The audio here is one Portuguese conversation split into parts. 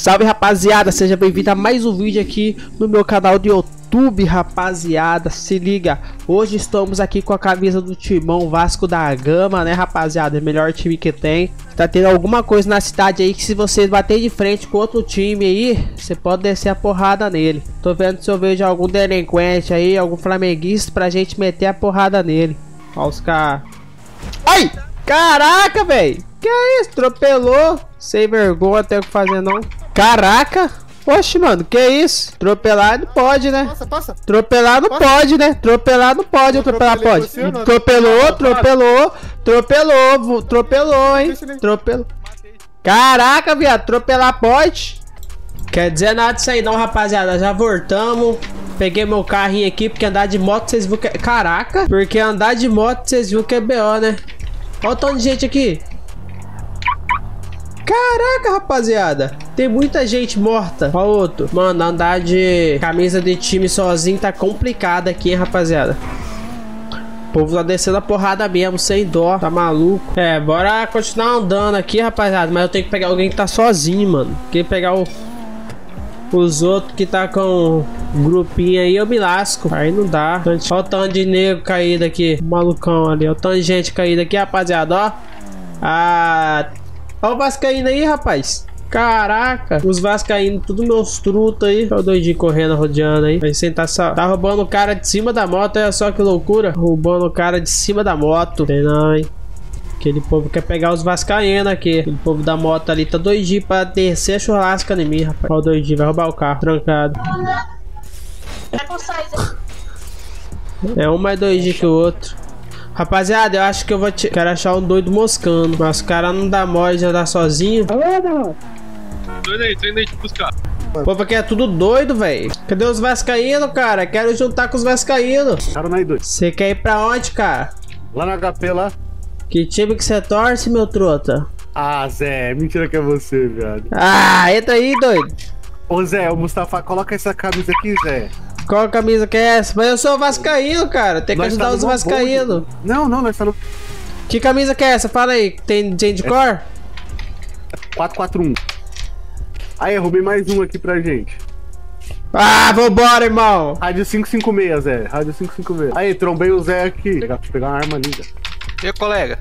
Salve rapaziada, seja bem-vindo a mais um vídeo aqui no meu canal de YouTube, rapaziada. Se liga, hoje estamos aqui com a camisa do Timão Vasco da Gama, né, rapaziada? O melhor time que tem. Tá tendo alguma coisa na cidade aí que se vocês bater de frente com outro time aí, você pode descer a porrada nele. Tô vendo se eu vejo algum delinquente aí, algum flamenguista pra gente meter a porrada nele. Ó os caras. Ai! Caraca, velho! Que é isso? Atropelou. Sem vergonha, tem o que fazer não. Caraca! Oxe, mano, que isso? Atropelar não pode, né? Passa, passa. Atropelar não Passa. pode, né? Atropelar não pode, atropelar pode. você, não? Atropelou, Não, atropelou, atropelou, atropelou, hein? Atropelou. Caraca, viado, atropelar pode. Quer dizer nada disso aí não, rapaziada. Já voltamos. Peguei meu carrinho aqui, porque andar de moto vocês viram que é... Caraca! Porque andar de moto vocês viram que é BO, né? Olha o tanto de gente aqui. Caraca, rapaziada. Tem muita gente morta. Olha outro. Mano, andar de camisa de time sozinho tá complicado aqui, hein, rapaziada. O povo tá descendo a porrada mesmo, sem dó. Tá maluco. É, bora continuar andando aqui, rapaziada. Mas eu tenho que pegar alguém que tá sozinho, mano. Porque pegar o... Os outros que tá com grupinho aí, eu me lasco. Aí não dá. Olha o tanto de negro caído aqui. Malucão ali. Olha o tanto de gente caída aqui, rapaziada. Ó. Ah... Olha o Vascaíno aí, rapaz. Caraca, os Vascaínos, tudo meus trutos aí. Olha o doidinho correndo, rodeando aí. Vai sentar só. Tá roubando o cara de cima da moto, olha só que loucura. Roubando o cara de cima da moto. Tem não, hein. Aquele povo quer pegar os Vascaínos aqui. Aquele povo da moto ali tá doidinho pra descer a churrasca em mim, rapaz. Olha o doidinho, vai roubar o carro. Trancado. É um mais doidinho que o outro. Rapaziada, eu acho que eu vou te... Quero achar um doido moscando. Mas o cara não dá mole de andar sozinho. Doido aí, tô indo aí te buscar. O povo aqui é tudo doido, velho. Cadê os vascaínos, cara? Quero juntar com os vascaínos. Cara, não é doido. Você quer ir pra onde, cara? Lá no HP lá. Que time que você torce, meu trota? Ah, Zé, mentira que é você, viado. Ah, entra aí, doido. Ô, Zé, o Mustafa, coloca essa camisa aqui, Zé. Qual camisa que é essa? Mas eu sou vascaíno, cara. Tem que Nós ajudar tá os vascaínos. bonde. Não, não, nós tá no Que camisa que é essa? Fala aí. Tem gente de cor? 441. Aí, roubei mais um aqui pra gente. Ah, vambora, irmão. Rádio 556, Zé. Rádio 556. Aí, trombei o Zé aqui. Pegar, pegar uma arma ali, Zé. E aí, colega?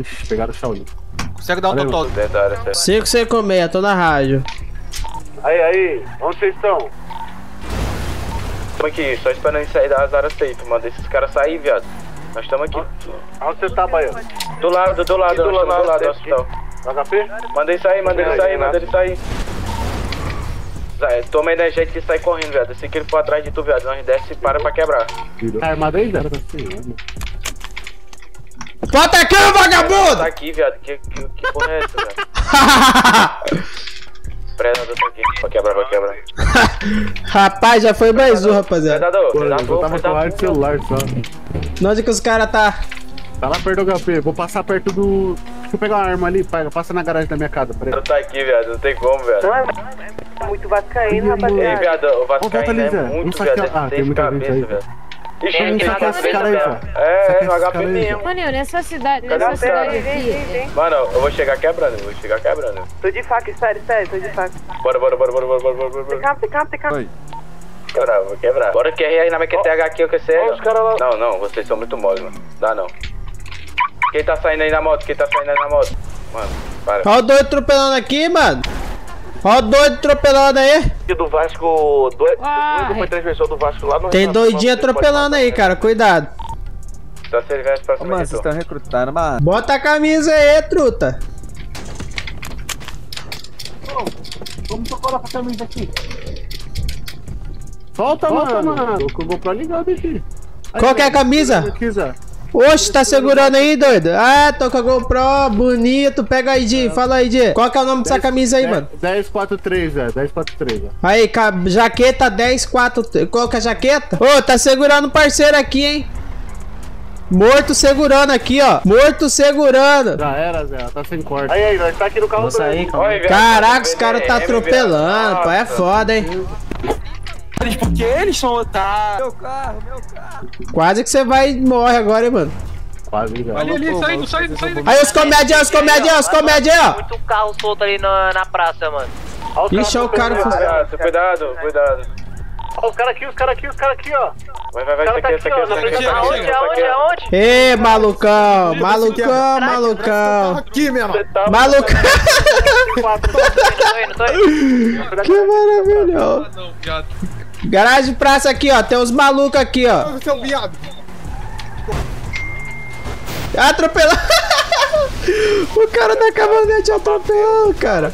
Ixi, pegaram o Shaolin. Consegue dar um Valeu. total? 5 sem comer, tô na rádio. Aí, aí, onde vocês estão? Tamo aqui, só esperando eles sair das áreas safe. Manda esses caras sair, viado. Nós estamos aqui. Onde você tá, Baiano? Do lado, do lado, do lado, do lado do hospital. HP? Manda ele sair, manda ele sair, manda ele sair. Zé, Toma energético e sai correndo, viado. Assim que ele for atrás de tu, viado. Nós desce e para pra quebrar. Tá armado aí, Zé? Bota aqui, vagabundo! Tá aqui, viado. Que, que, que porra é essa, viado? Predador tá aqui. Pra quebrar, pra quebrar. Rapaz, já foi mais um, rapaziada. Predador, Pô, eu predador, tava com o ar de predador. celular só. Onde que os caras tá? Tá lá perto do HP. Vou passar perto do. Deixa eu pegar uma arma ali, pega. Passa na garagem da minha casa, peraí. Tá aqui, viado. Não tem como, viado. Muito vascaíno, Ei, rapaziada. viado, o volta Vascaíno é muito, viado. Ah, É tem muita gente cabeças, aí. velho. Ixi, na esses frente, caras aí, velho. É, é, no esses HP caras mesmo. Maninho, nessa cidade, Cadê nessa cidade Vem, vem, aqui. vem. Mano, eu vou chegar quebrando, eu vou chegar quebrando. Tô de faca, sério, sério, tô de faca. Bora, bora, bora, bora, bora, bora, bora, bora. Tem campo, tem campo, tem campo. Quebrar, vou quebrar. Bora que aí na minha QTH aqui, eu que sei. Não, não, vocês são muito mole, mano. Dá não. Quem tá saindo aí na moto? Quem tá saindo aí na moto? Mano, para. Olha o doido atropelando aqui, mano. O doido atropelando aí. do Vasco, dois, Ai. foi transmissor do Vasco lá no Tem doidinho atropelando aí, cara. Cuidado. Só se ele viesse pra cima Mano, vocês estão recrutando, mano. Bota a camisa aí, truta. Vamos socorrer essa camisa aqui. Solta, mano. Tô com o GoPro ligado aqui. Aí, Qual que é a Zé, camisa? Oxe, tá segurando aí, doido? Ah, tô com a GoPro, bonito. Pega aí, Di. Fala aí, Di. Qual que é o nome dessa camisa aí, mano? 1043, Zé. 1043, Zé. Aí, jaqueta 10, Qual que é a jaqueta? Ô, tá segurando o parceiro aqui, hein? Morto segurando aqui, ó. Morto segurando. Já era, Zé. Tá sem corte. Aí, aí, nós tá aqui no carro viado, Caraca, os caras tá atropelando, pô. É foda, hein? Porque eles são otários. Meu carro, meu carro. Quase que você vai e morre agora, hein, mano. Quase, Zé. Ali, ali, saindo, saindo, saindo. Aí os comediantes, os comediantes, os comediantes. Muito carro solto ali na, na praça, mano. Olha os Ixi, olha o cara. Cuidado, cuidado, cuidado. Olha os caras aqui, os caras aqui, os caras aqui, ó. Vai, vai, vai, O essa aqui, tá aqui, aqui, ó, essa aqui. essa aqui, da- essa aqui. aonde? Ê, malucão, malucão, malucão. Aqui, menor. Malucão. Tô indo, tô indo. Que maravilha. Garagem de praça aqui, ó. Tem uns malucos aqui, ó. Seu viado. Atropelando. o cara da caminhonete atropelando, cara.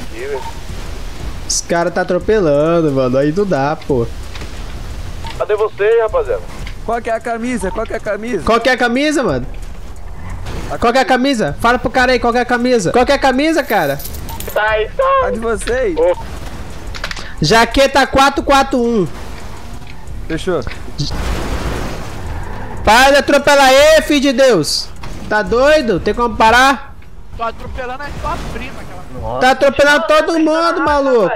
Os caras tá atropelando, mano. Aí não dá, pô. Cadê você, rapaziada? Qual que é a camisa? Qual que é a camisa? Qual que é a camisa, mano? Qual que é a camisa? Fala pro cara aí, qual que é a camisa? Qual que é a camisa, cara? Sai, sai. A de vocês? Jaqueta 441. Fechou. Para de atropelar aí, filho de Deus. Tá doido? Tem como parar? Tô atropelando a tua prima, aquela. Tá atropelando todo mundo, maluco.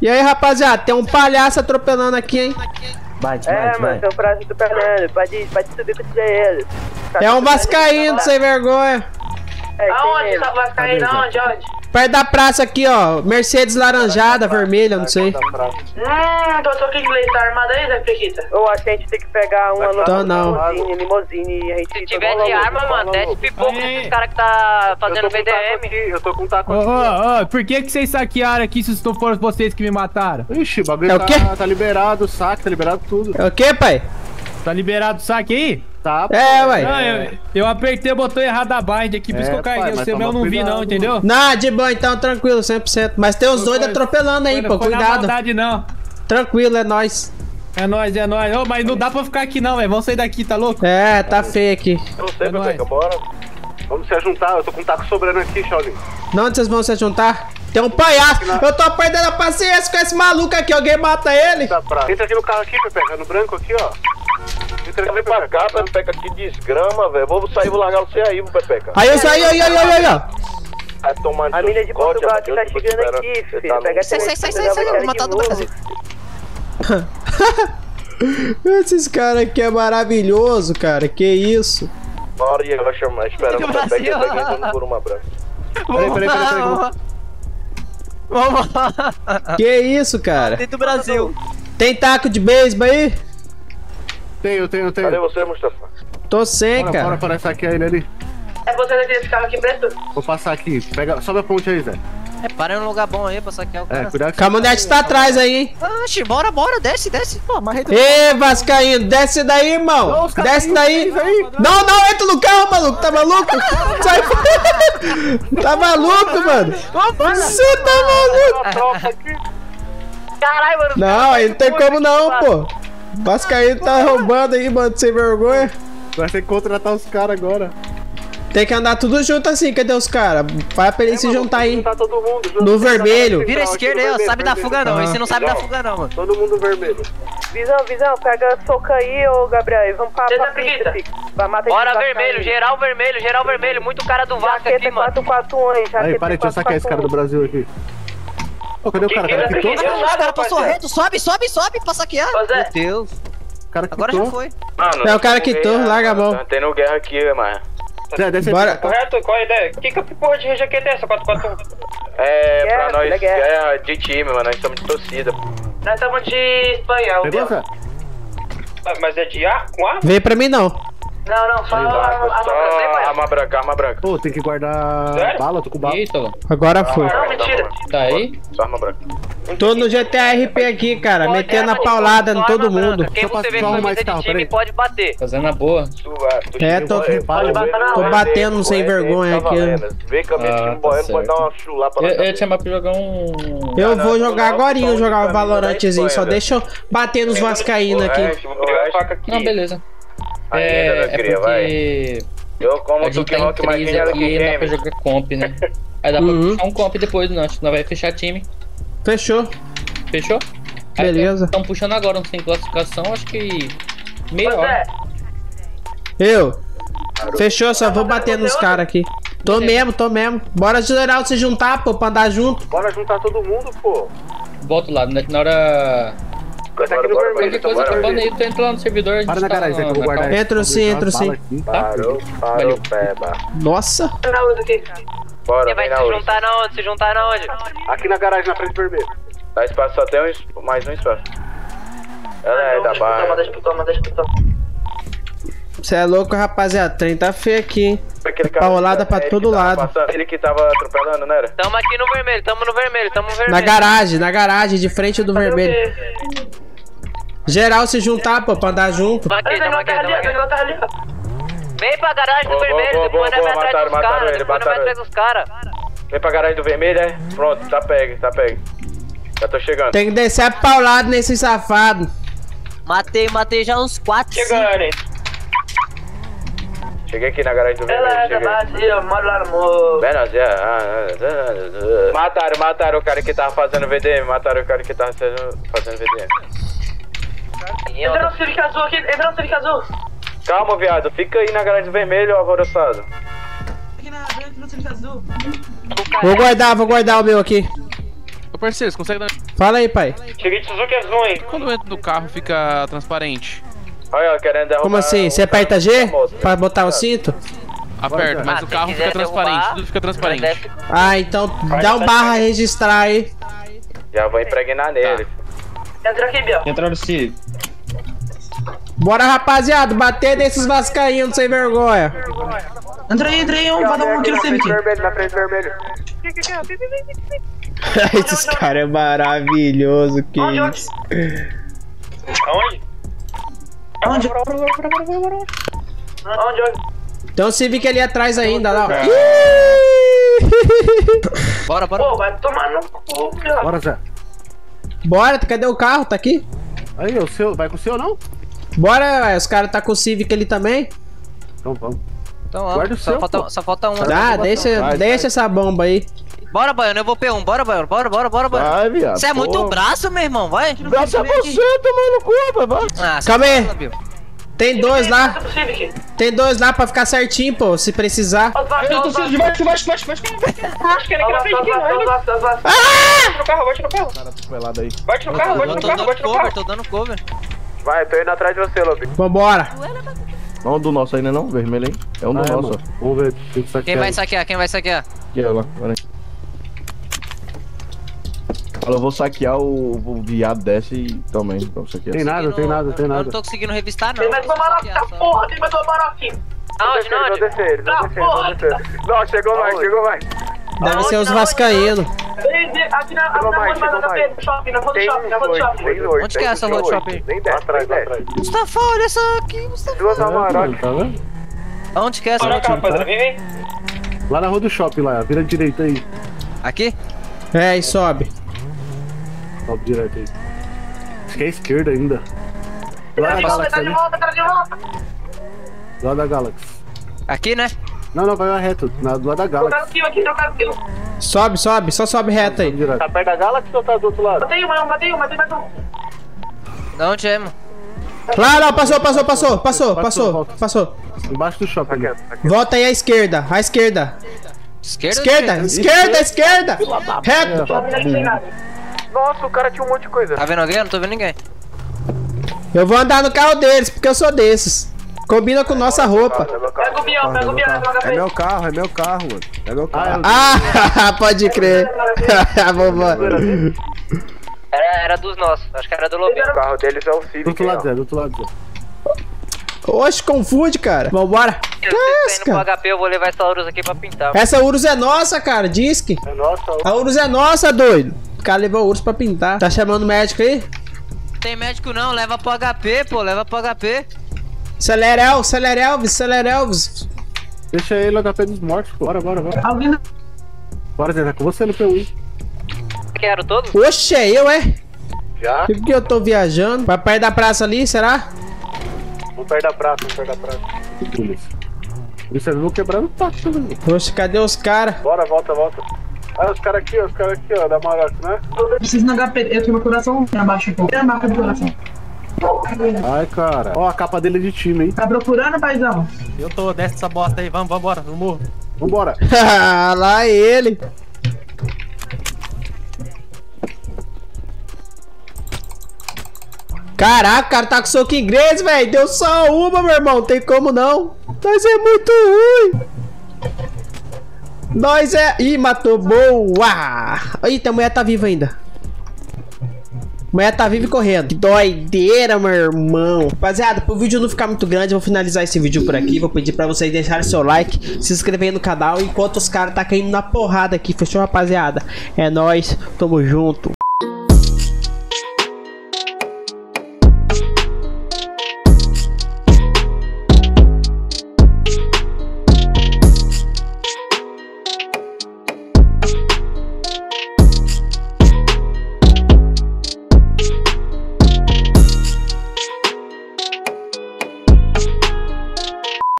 E aí, rapaziada, tem um palhaço atropelando aqui, hein? Bate, É, mano, seu prazo do Fernando. Pode, pode subir com o ele. É um vascaíno, sem vergonha. Aonde tá Vascaíno? Aonde? Onde? Perto da praça aqui, ó. Mercedes laranjada, vermelha, não sei. Hum, tô aqui inglês. Tá armado aí, Zé Prequita? Eu acho que a gente tem que pegar uma Tô não. limousine, limousine a gente... Se tiver de arma, mano, desce pipoco nesses caras que tá fazendo Eu tô com taco VDM. eu tô com taco Ô, aqui. ô, ô, por que que vocês saquearam aqui se não foram vocês que me mataram? Ixi, o bagulho É o tá, quê? tá liberado, o saque, tá liberado tudo. É o que, pai? Tá liberado o saque aí? Tá, pô. É, ué. Não, eu, eu apertei o botão errado da bind aqui, por isso É, que eu pai, o seu, mas eu toma não vi não, entendeu? Não, de boa, então, tranquilo, 100%. Mas tem os doidos atropelando aí, pô, cuidado. maldade não. Tranquilo, é nóis. É nóis, é nóis. Ô, mas não dá pra ficar aqui não, velho. Vamos sair daqui, tá louco? É, tá feio aqui. Eu sei, É. Pepeca, bora. Vamos se juntar, eu tô com um taco sobrando aqui, Shaolin. Não, onde vocês vão se juntar? Tem um palhaço. Eu tô perdendo a paciência com esse maluco aqui. Alguém mata ele? Entra aqui no carro aqui, Pepeca, no branco aqui, ó. Entra aqui, Vem pra cá, Pepeca, que desgrama, velho. Vou sair, vou largar você aí, Pepeca. Aí eu saí, aí, aí, aí, aí, ó. Vai tomar A milha de Portugal aqui tá chegando aqui, filho. Pega Sai, sai, sai, sai, sai, vou matar do Brasil. Esses caras aqui é maravilhoso, cara. Que isso? Bora, e vai chamar, esperando o. Pepeca e Pepeca entrando por uma branca. Peraí, peraí, peraí, peraí. Que isso, cara? dentro do Brasil. Tem taco de beisebol aí? Tenho, tenho, tenho. Cadê você, Mustafa? Tô sem, Bora, bora cara. para saquear ele ali. É você desse carro aqui preto? Vou passar aqui. Pega, sobe a ponte aí, Zé. É, para em um lugar bom aí pra saquear o É, cara. cuidado que Caminhonete tá atrás aí, hein? Oxi, bora, bora, desce, desce. Pô, marreta. Ê, Vascaíno, desce daí, irmão. caras Desce aí, daí. vocês aí. Não, não, entra no carro, maluco. Tá maluco? Sai fora. Tá maluco, mano? Você tá maluco? aqui. Caralho, mano. Não, aí não tem como não, pô. Vascaíno tá roubando aí, mano, sem vergonha. Vai ter que contratar os caras agora. Tem que andar tudo junto assim, cadê os caras? Vai pra eles se juntar aí. Juntar todo mundo. junto. No vermelho. Vira a esquerda aí, ó. Sabe da fuga não. Esse não sabe da fuga não, mano. Todo mundo vermelho. Visão, visão, pega soca aí, ô Gabriel. e Vamos pra, pra pista. Vai matar Bora vermelho, geral vermelho, geral vermelho. Muito cara do Jaqueta aqui, mano. 441, hein? Jaqueta Aí, para aí, deixa eu sacar esse cara do Brasil aqui. Ô, cadê o cara? O cara quitou? Ah, os caras passou reto. Sobe, sobe, sobe pra saquear. Zé. Meu Deus. O cara Agora já quitou. foi. Mano, É o cara que tô, larga a mão. Tá tendo guerra aqui, mano. Zé, desce. Bora. Correto? Qual a ideia? Que que porra de rejaqueta é essa? 441? É, Guerra, pra nós, é guerra. guerra de time, mano. Nós somos de torcida. Nós estamos de Espanha, Pegou, Zé? Mas é de A com A? Vem pra mim não. Não, não, só a Só arma branca, arma branca. Pô, tem que guardar Sério? bala, tô com bala. Agora foi. Não, mentira. Tá aí? Só arma branca. Tô no GTA RP aqui, cara, metendo a paulada em todo mundo. Quem você vê com mais carro, time pode bater. Fazendo a boa. Ah, É, chega, tô- tô batendo sem vergonha tá aqui. Vê que a minha Ah, time tá boiando pode dar uma chulapa na Eu, eu ia te chamar pra jogar um. Eu Não, vou não, jogar não, agora não, jogar não, o não, Valorantezinho, não, só não, deixa eu bater nos vascaínos aqui. Oeste, Vou Não, É, é porque Eu como a gente que tá em crise que aqui, não dá pra jogar comp, né? Aí dá Uhum. pra puxar um comp depois, nós, nós vai fechar time. Fechou. Fechou? Beleza. Estão puxando agora um sem classificação, acho que meia hora. Zé, Eu. Fechou, só vou bater nos caras aqui. Tô mesmo, tô mesmo. Bora geral se juntar, pô, pra andar junto. Bora juntar todo mundo, pô. Volta lá, né? na hora. Tá aqui no Bora, vermelho. Qualquer coisa bora, acabando aí, tu entra lá no servidor. Para na tá garagem, Zé, que eu vou guardar. Entro sim, entro sim. Parou, parou, peba. Nossa. na luz aqui. Bora, Você vai se juntar na onde? Se juntar na onde? Aqui na garagem, na frente do vermelho. Dá espaço, só tem um, mais um espaço. Ela é da barra. Deixa pro toma, deixa pro toma. Você é louco, rapaziada. Trem tá feio aqui, hein? Aquele Paulada pra que todo lado. passando, ele que tava atropelando, não era? Tamo aqui no vermelho, tamo no vermelho, tamo no vermelho. Na garagem, na garagem, de frente do vermelho. Geral se juntar, pô, pra andar junto. Aqui, tamo aqui. Vem pra garagem do Boa, vermelho, boa, depois boa, boa, atrás dos mataram, caras, ele, mataram caras. Vem pra garagem do vermelho, é? Pronto, tá pegue, tá pegue. Já tô chegando. Tem que descer a paulada nesse safado. Matei, matei já uns 4, Cheguei aqui na garagem do vermelho, cheguei. eu moro lá no morro. Menos. Mataram, mataram o cara que tava fazendo VDM, mataram o cara que tava fazendo VDM. Entra no Civic azul aqui, entra no Civic azul. Calma, viado, fica aí na garagem do vermelho, alvoroçado. Vou guardar, vou guardar o meu aqui. Ô parceiro, você consegue dar. Fala aí, pai. Cheguei de Suzuki azul, hein. Quando eu entro no carro fica transparente? Olha, querendo derrubar. Como assim? Você aperta G moto. pra botar o cinto? Aperto, mas Ah, o carro fica transparente, derrubar, tudo fica transparente. Ah, então dá um barra registrar aí. Já vou impregnar nele. Entra aqui, Biel. Entraram se. Bora, rapaziada, bater nesses vascaínos sem vergonha. Entra aí, entra aí, um, vai dar um aqui no Civic. vermelho, na frente vermelho. Esses caras é maravilhoso, que isso. Aonde? Onde? Aonde? Tem um Civic ali atrás ainda, lá. ó. Bora, bora. Pô, vai tomar no cu, meu. Bora, Zé. Bora, cadê o carro? Tá aqui? Aí, o seu, vai com o seu não? Bora, ué, os caras tá com o Civic ali também. Então vamos. Então, ó, Guarda o só, seu, falta, pô. só falta um. Ah, deixa, Vai, deixa essa bomba aí. Bora, Baiano, eu vou P1. Bora, Baiano. Bora, bora, bora, bora. Vai, viado. Você é muito braço, meu irmão. Vai. Braço é você, tomando cu, rapaz. Vai. Ah, Calma aí. fala. Tem dois lá, tem dois lá pra ficar certinho, pô, se precisar. Vascos, os vascos. Vai, vai, vai, vai, Acho que ele quer na frente aqui. Bate no carro, bate no carro. Cara, atropelado aí. Bate no carro, Eu bate tô no carro, dando bate no cover, carro. tô dando cover. Vai, tô indo atrás de você, Lobi. Vambora. Não, do nosso ainda não, vermelho, hein? É um do Ah, é, nosso. Vamos ver. Tem que Quem vai saquear? Quem vai saquear? Aqui, ó lá. Aí. Fala, eu vou saquear o, o viado desce e também. Pra você aqui. Tem nada, tem nada, tem Eu não nada. tô conseguindo revistar, não. Tem mais uma só. porra, tem mais uma aqui. Aonde, Vou onde? descer, eles vão Ah, descer, vão porra. descer. Não, chegou mais, chegou mais. Deve ser os vascaínos. Aqui na mais. HP, shopping, na rua do Tem shopping, na shopping. Onde que é essa rua do shopping? Nem desce, nem desce. Mustafa, olha só aqui, Mustafa. Duas amarocas. Tá vendo? Onde que é essa vem, vem. Lá na rua do shopping, lá. Vira direita aí. Aqui? É, e sobe. Sobe direito aí. Acho que é a esquerda ainda. Lá Tá da de volta, Galaxy tá de volta, tá de volta. Lá da Galaxy. Aqui, né? Não, não, vai lá reto. Na, do lado da Galaxy. o kill aqui, trocar o kill. Sobe, sobe, só sobe reto aí. Direto. Tá perto da Galaxy ou tá do outro lado? Matei uma, matei uma, matei mais um. É, mano? Lá, não, passou, passou, passou, passou, Passou, passou. Embaixo do shopping. ali. Volta aí à esquerda, à esquerda. Esquerda? Esquerda, esquerda, esquerda. Reto. Nossa, o cara tinha um monte de coisa. Tá vendo alguém? Eu não tô vendo ninguém. Eu vou andar no carro deles, porque eu sou desses. Combina com nossa roupa. Pega o Biel, pega o Biel, pega o É meu carro, é meu carro, mano. É meu Ah, carro. Ah, pode crer. Vambora. Era, era dos nossos, acho que era do Lobinho. O carro deles é o do Civic. outro lado. Zé. Do outro lado, Zé. Oxe, confunde, cara. Vambora. Eu Que tô indo pro cara? HP, eu vou levar essa Urus aqui pra pintar. Essa Urus é nossa, cara. Diz que. É nossa, A Urus é nossa, doido. O cara levou a Urus pra pintar. Tá chamando o médico aí? Tem médico não, leva pro HP, pô, leva pro HP. Celerel, Celerelvis, Celerelvis. Deixa ele no HP dos mortos, pô. Bora, bora, bora. Alguém Bora, Zé. Tá com você no PUI. Quero todos? Oxe, é eu, é? Já? Por que eu tô viajando? Vai perto da praça ali, será? Vamos perto da praça, vamos perto da praça. Polícia. Polícia viu quebrando o taco também. Oxe, cadê os caras? Bora, volta, volta. Ah, os caras aqui, ó, os caras aqui, ó, da Maroc, né? preciso no HP. Eu tenho meu coração abaixo um pouco. Tira a marca do coração. Ai, cara. Ó, a capa dele é de time, hein? Tá procurando, paizão? Eu tô, desce essa bosta aí, vamos, vambora, no morro. Vambora. lá ele. Caraca, o cara tá com soco inglês, velho. Deu só uma, meu irmão. Tem como não? Nós é muito ruim. Nós é. Ih, matou. Boa. Eita, a mulher tá viva ainda. Mulher tá viva e correndo. Que doideira, meu irmão. Rapaziada, pro vídeo não ficar muito grande, eu vou finalizar esse vídeo por aqui. Vou pedir pra vocês deixarem seu like, se inscreverem no canal, enquanto os caras tá caindo na porrada aqui. Fechou, rapaziada? É nóis, tamo junto.